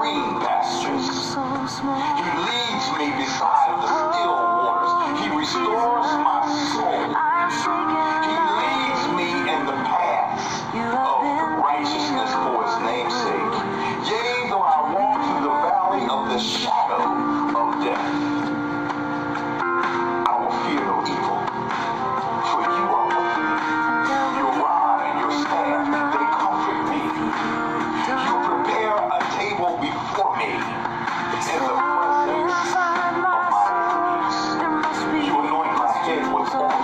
green pastures. He leads me beside the still waters. He restores my soul. He leads me in the path of righteousness. そ。